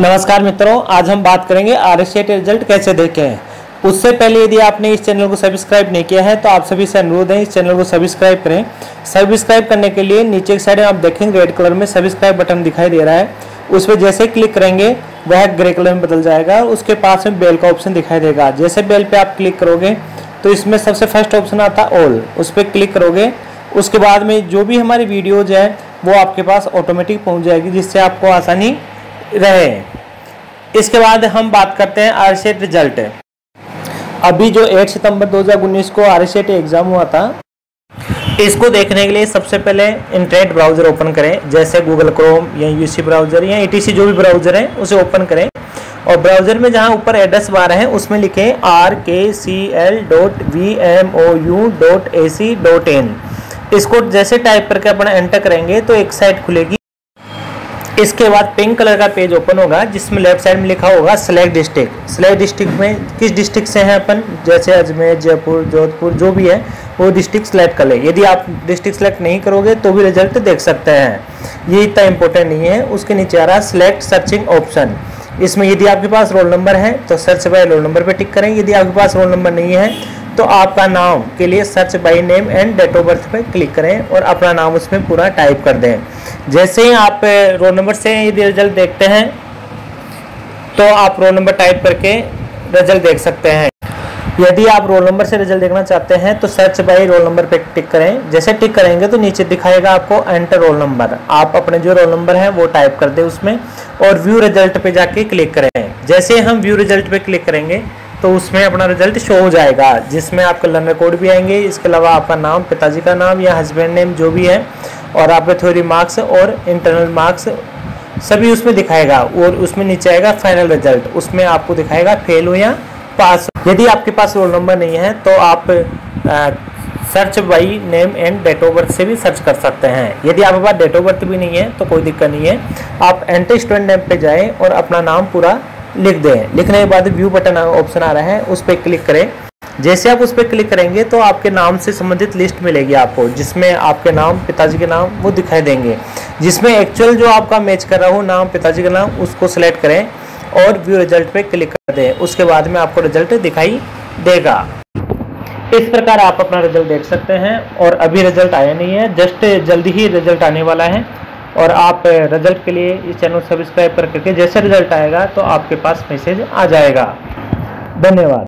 नमस्कार मित्रों, आज हम बात करेंगे आर एस रिज़ल्ट कैसे देखें। उससे पहले यदि आपने इस चैनल को सब्सक्राइब नहीं किया है तो आप सभी से अनुरोध है इस चैनल को सब्सक्राइब करें। सब्सक्राइब करने के लिए नीचे की साइड में आप देखेंगे रेड कलर में सब्सक्राइब बटन दिखाई दे रहा है। उस पर जैसे क्लिक करेंगे, वह ग्रे कलर में बदल जाएगा उसके पास में बेल का ऑप्शन दिखाई देगा। जैसे बेल पर आप क्लिक करोगे तो इसमें सबसे फ़र्स्ट ऑप्शन आता ऑल उस पर क्लिक करोगे, उसके बाद में जो भी हमारी वीडियोज़ है, वो आपके पास ऑटोमेटिक पहुँच जाएगी, जिससे आपको आसानी रहे। इसके बाद हम बात करते हैं आर रिज़ल्ट। अभी जो 8 सितंबर 2019 को आर एग्ज़ाम हुआ था, इसको देखने के लिए सबसे पहले इंटरनेट ब्राउज़र ओपन करें, जैसे गूगल क्रोम या यूसी ब्राउज़र या ई जो भी ब्राउज़र है, उसे ओपन करें। और ब्राउज़र में जहाँ ऊपर एड्रेस बार है, उसमें लिखें R K C L dot V M O U dot A C dot in इसको जैसे टाइप करके अपना एंटर करेंगे तो एक साइट खुलेगी। इसके बाद पिंक कलर का पेज ओपन होगा, जिसमें लेफ़्ट साइड में लिखा होगा सिलेक्ट डिस्ट्रिक्ट सिलेक्ट डिस्ट्रिक्ट में किस डिस्ट्रिक्ट से हैं अपन? जैसे अजमेर, जयपुर, जोधपुर, जो भी है, वो डिस्ट्रिक्ट सेलेक्ट कर ले। यदि आप डिस्ट्रिक्ट सेलेक्ट नहीं करोगे तो भी रिज़ल्ट देख सकते हैं। ये इतना इंपॉर्टेंट नहीं है। उसके नीचे आ रहा सिलेक्ट सर्चिंग ऑप्शन इसमें यदि आपके पास रोल नंबर है तो सर्च बाय रोल नंबर पर टिक करें। यदि आपके पास रोल नंबर नहीं है तो आपका नाम के लिए search by name and date of birth पर क्लिक करें और अपना नाम उसमें पूरा टाइप कर दें। जैसे ही आप रोल नंबर से यदि रिज़ल्ट देखते हैं तो आप रोल नंबर टाइप करके रिज़ल्ट देख सकते हैं। यदि आप रोल नंबर से रिज़ल्ट देखना चाहते हैं तो सर्च बाई रोल नंबर पे टिक करें। जैसे टिक करेंगे तो नीचे दिखाएगा आपको एंटर रोल नंबर आप अपने जो रोल नंबर है, वो टाइप कर दें उसमें और व्यू रिज़ल्ट पे जाके क्लिक करें। जैसे हम व्यू रिज़ल्ट पे क्लिक करेंगे तो उसमें अपना रिज़ल्ट शो हो जाएगा जिसमें आपका लर्नर कोड भी आएँगे। इसके अलावा आपका नाम पिताजी का नाम या हस्बैंड नेम जो भी है और आपके थ्योरी मार्क्स और इंटरनल मार्क्स सभी उसमें दिखाएगा और उसमें नीचे आएगा फाइनल रिज़ल्ट उसमें आपको दिखाएगा फेल हो या पास यदि आपके पास रोल नंबर नहीं है तो आप आ, search by name and date of birth से भी सर्च कर सकते हैं। यदि आपके पास डेट ऑफ़ बर्थ भी नहीं है तो कोई दिक्कत नहीं है। आप एंट्री स्टूडेंट नेम पे जाएँ और अपना नाम पूरा लिख दें। लिखने के बाद व्यू बटन ऑप्शन आ रहा है, उस पर क्लिक करें। जैसे आप उस पर क्लिक करेंगे तो आपके नाम से संबंधित लिस्ट मिलेगी आपको, जिसमें आपके नाम, पिताजी के नाम, वो दिखाई देंगे। जिसमें एक्चुअल जो आपका मैच कर रहा हो, नाम, पिताजी का नाम, उसको सिलेक्ट करें और व्यू रिज़ल्ट पे क्लिक कर दें। उसके बाद में आपको रिज़ल्ट दिखाई देगा। इस प्रकार आप अपना रिज़ल्ट देख सकते हैं और अभी रिज़ल्ट आया नहीं है जस्ट जल्दी ही रिज़ल्ट आने वाला है। और आप रिज़ल्ट के लिए इस चैनल सब्सक्राइब करके जैसे रिज़ल्ट आएगा तो आपके पास मैसेज आ जाएगा। धन्यवाद।